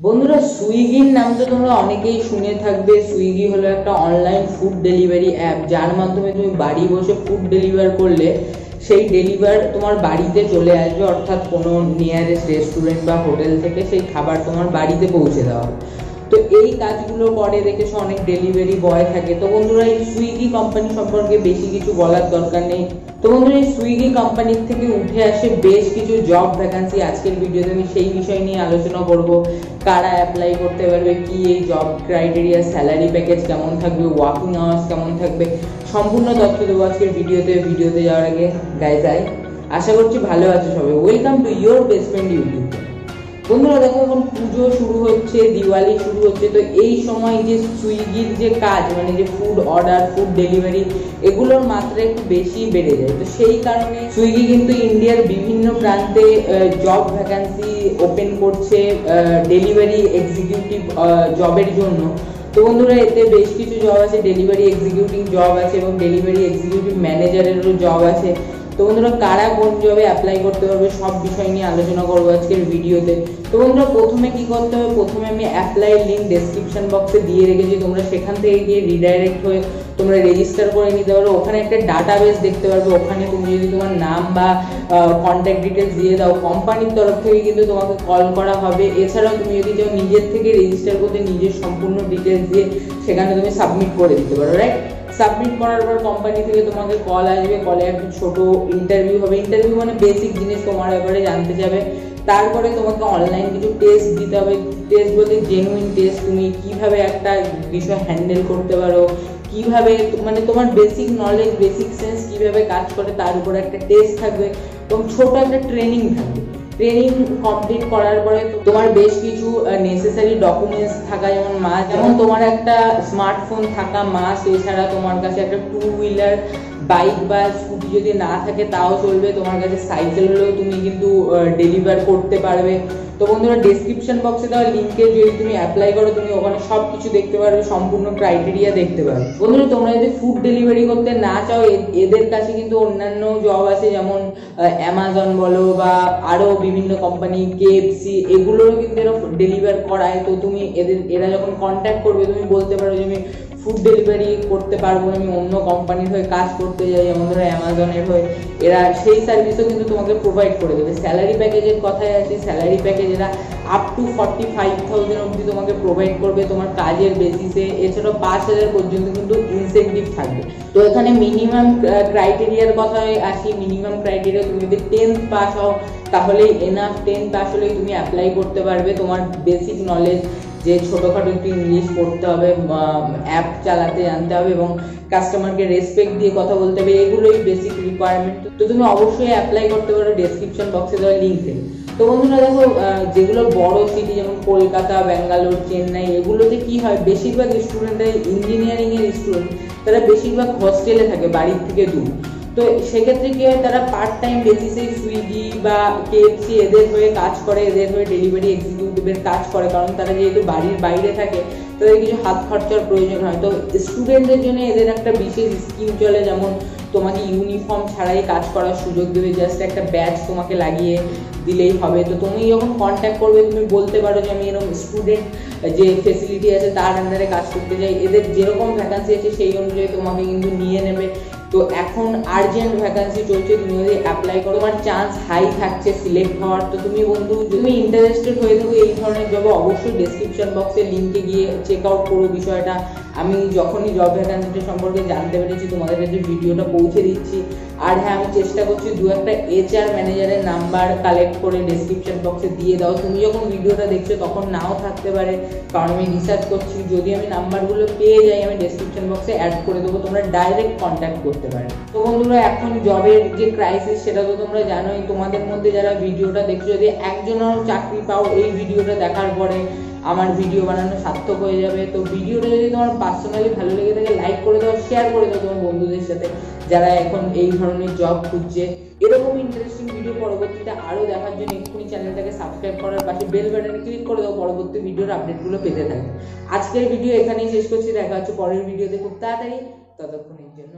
বন্ধুরা, সুইগির নাম তো তোমরা অনেকেই শুনে থাকবে। সুইগি হলো একটা অনলাইন ফুড ডেলিভারি অ্যাপ যার মাধ্যমে তুমি বাড়ি বসে ফুড ডেলিভার করলে সেই ডেলিভার তোমার বাড়িতে চলে আসবে, অর্থাৎ কোনো নিয়ারেস্ট রেস্টুরেন্ট বা হোটেল থেকে সেই খাবার তোমার বাড়িতে পৌঁছে দেওয়া হবে। তো এই কাজগুলো করে দেখেছ, অনেক ডেলিভারি বয় থাকে। তো বন্ধুরা, এই সুইগি কোম্পানি সম্পর্কে বেশি কিছু বলার দরকার নেই। তো বন্ধুরা, এই সুইগি কোম্পানির থেকে উঠে আসে বেশ কিছু জব ভ্যাকান্সি আজকের ভিডিওতে। আমি সেই বিষয় নিয়ে আলোচনা করব, কারা অ্যাপ্লাই করতে পারবে, কি এই জব ক্রাইটেরিয়া স্যালারি প্যাকেজ কেমন থাকবে ওয়ার্কিং আওয়ার্স কেমন থাকবে, সম্পূর্ণ তথ্য দেবো আজকের ভিডিওতে। ভিডিওতে যাওয়ার আগে গাইজ আই আশা করছি ভালো আছে সবাই। Welcome to your best friend YouTube বন্ধুরা দেখো এখন পুজো শুরু হচ্ছে, দিওয়ালি শুরু হচ্ছে, তো এই সময় যে সুইগির যে কাজ মানে যে ফুড অর্ডার ফুড ডেলিভারি এগুলোর মাত্রা একটু বেশি বেড়ে যায়। তো সেই কারণে সুইগি কিন্তু ইন্ডিয়ার বিভিন্ন প্রান্তে জব ভ্যাকান্সি ওপেন করছে ডেলিভারি এক্সিকিউটিভ জবের জন্য। তো বন্ধুরা, এতে বেশ কিছু জব আছে ডেলিভারি এক্সিকিউটিভ জব আছে এবং ডেলিভারি এক্সিকিউটিভ ম্যানেজারেরও জব আছে। তো বন্ধুরা, কারা কোন জবে অ্যাপ্লাই করতে পারবে সব বিষয় নিয়ে আলোচনা করব আজকের ভিডিওতে তো বন্ধুরা, প্রথমে কি করতে হবে? প্রথমে আমি অ্যাপ্লাই লিঙ্ক ডেসক্রিপশন বক্সে দিয়ে রেখেছি। তোমরা সেখান থেকে গিয়ে রিডাইরেক্ট হয়ে তোমরা রেজিস্টার করে নিতে পারো। ওখানে একটা ডাটাবেস দেখতে পারবে। ওখানে তুমি যদি তোমার নাম বা কন্ট্যাক্ট ডিটেলস দিয়ে দাও কোম্পানির তরফ থেকে কিন্তু তোমাকে কল করা হবে। এছাড়াও তুমি যদি চাও নিজের থেকে রেজিস্টার করতে, নিজের সম্পূর্ণ ডিটেলস দিয়ে সেখানে তুমি সাবমিট করে দিতে পারো রাইট সাবমিট করার পর কোম্পানি থেকে তোমাকে কল আসবে কলে একটা ছোট ইন্টারভিউ হবে। ইন্টারভিউ মানে বেসিক জিনিস তোমার ব্যাপারে জানতে যাবে। তারপরে তোমাকে অনলাইন কিছু টেস্ট দিতে হবে। টেস্ট বলতে জেনুইন টেস্ট তুমি কীভাবে একটা বিষয় হ্যান্ডেল করতে পারো? কীভাবে মানে তোমার বেসিক নলেজ বেসিক সেন্স কীভাবে কাজ করে, তার উপর একটা টেস্ট থাকবে। এবং ছোট একটা ট্রেনিং থাকবে। ট্রেনিং কমপ্লিট করার পরে তোমার বেশ কিছু নেসেসারি ডকুমেন্টস থাকা যেমন মাস যেমন তোমার একটা স্মার্টফোন থাকা মাস এছাড়া তোমার কাছে একটা টু হুইলার বাইক বা স্কুটি যদি না থাকে, তাও চলবে। তোমার কাছে সাইকেল হলেও তুমি কিন্তু ডেলিভার করতে পারবে। তো বন্ধুরা ডেসক্রিপশন বক্সে দেওয়া লিঙ্কে যদি তুমি অ্যাপ্লাই করো, তুমি ওখানে সব কিছু দেখতে পারবে, সম্পূর্ণ ক্রাইটেরিয়া দেখতে পারবে। বন্ধুরা, তোমরা যদি ফুড ডেলিভারি করতে না চাও এদের কাছে কিন্তু অন্যান্য জব আছে, যেমন অ্যামাজন বলো বা আরও বিভিন্ন কোম্পানি কেএফসি এগুলোরও কিন্তু এরা ডেলিভার করায়। তো তুমি এদের, এরা যখন কন্ট্যাক্ট করবে, তুমি বলতে পারো যে আমি ফুড ডেলিভারি করতে পারব, আমি অন্য কোম্পানির হয়ে কাজ করতে যাই যেমন ধরো অ্যামাজনের হয়ে, এরা সেই সার্ভিসও কিন্তু তোমাকে প্রোভাইড করে দেবে। স্যালারি প্যাকেজের কথায় আছে স্যালারি প্যাকেজ এরা up to forty five thousand অবধি তোমাকে প্রোভাইড করবে তোমার কাজের বেসিসে এছাড়াও পাঁচ হাজার পর্যন্ত কিন্তু ইনসেন্টিভ থাকবে। তো এখানে মিনিমাম ক্রাইটেরিয়ার কথায় আসি। মিনিমাম ক্রাইটেরিয়া তুমি যদি টেন্থ পাস হও তাহলে এনাফ টেন্থ পাস হলেই তুমি অ্যাপ্লাই করতে পারবে। তোমার বেসিক নলেজ যে ছোটোখাটো একটু ইংলিশ পড়তে হবে অ্যাপ চালাতে জানতে হবে এবং কাস্টমারকে রেসপেক্ট দিয়ে কথা বলতে হবে, এগুলোই বেসিক রিকোয়ারমেন্ট তো তুমি অবশ্যই অ্যাপ্লাই করতে পারো ডেসক্রিপশন বক্সে দেওয়া লিঙ্ক থেকে তো বন্ধুরা দেখো যেগুলো বড় সিটি যেমন কলকাতা, ব্যাঙ্গালোর, চেন্নাই, এগুলোতে কি হয়? বেশিরভাগ স্টুডেন্টরা ইঞ্জিনিয়ারিং এর স্টুডেন্ট তারা বেশিরভাগ হস্টেলে থাকে, বাড়ির থেকে দূর। তো সেক্ষেত্রে কি হয়, তারা পার্ট টাইম বেসিসে সুইগি বা কেএফসি এদের হয়ে কাজ করে, এদের হয়ে ডেলিভারি এক্সিকিউটিভের কাজ করে, কারণ তারা যেহেতু বাড়ির বাইরে থাকে, তাদের কিছু হাত খরচার প্রয়োজন হয়। তো স্টুডেন্টদের জন্য এদের একটা বিশেষ স্কিম চলে, যেমন তোমাকে ইউনিফর্ম ছাড়াই কাজ করার সুযোগ দেবে জাস্ট একটা ব্যাচ তোমাকে লাগিয়ে দিলেই হবে। তো তুমি যখন কন্ট্যাক্ট করবে, তুমি বলতে পারো যে আমি এরকম স্টুডেন্ট যে ফেসিলিটি আছে, তার আন্ডারে কাজ করতে চাই। এদের যেরকম ভ্যাকান্সি আছে, সেই অনুযায়ী তোমাকে কিন্তু নিয়ে নেবে। তো এখন আর্জেন্ট ভ্যাকান্সি চলছে তুমি যদি অ্যাপ্লাই করো তোমার চান্স হাই থাকছে সিলেক্ট হওয়ার। তো তুমি বন্ধু, তুমি ইন্টারেস্টেড হয়ে থাকো এই ধরনের জবে অবশ্যই ডিসক্রিপশন বক্সে লিঙ্কে গিয়ে চেক আউট করো বিষয়টা। আমি যখনই জব ভ্যাকান্সিটা সম্পর্কে জানতে পেরেছি, তোমাদের কাছে ভিডিওটা পৌঁছে দিচ্ছি। আর হ্যাঁ আমি চেষ্টা করছি দু একটা এইচআর ম্যানেজারের নাম্বার কালেক্ট করে ডেসক্রিপশন বক্সে দিয়ে দাও। তুমি যখন ভিডিওটা দেখছ, তখন নাও থাকতে পারে। কারণ আমি রিসার্চ করছি, যদি আমি নাম্বারগুলো পেয়ে যাই, আমি ডেসক্রিপশন বক্সে অ্যাড করে দেবো, তোমরা ডাইরেক্ট কন্ট্যাক্ট করতে পারে। তো বন্ধুরা, এখন জবের যে ক্রাইসিস সেটা তো তোমরা জানোই। তোমাদের মধ্যে যারা ভিডিওটা দেখছ যদি একজনও চাকরি পাও এই ভিডিওটা দেখার পরে আমার ভিডিও বানানো সার্থক হয়ে যাবে। তো ভিডিওটা যদি তোমার পার্সোনালি ভালো লেগে থাকে শেয়ার করে দাও তোমার বন্ধুদের সাথে, যারা এখন এই ধরনের জব খুঁজছে। এরকম ইন্টারেস্টিং ভিডিও পরবর্তীতে আরও দেখার জন্য এক্ষুনি চ্যানেলটাকে সাবস্ক্রাইব করার পাশে বেল বাটনে ক্লিক করে দাও, পরবর্তী ভিডিওর আপডেটগুলো পেতে থাকবে আজকের ভিডিও এখানেই শেষ করছি, দেখা হচ্ছে পরের ভিডিওতে খুব তাড়াতাড়ি। ততক্ষণের জন্য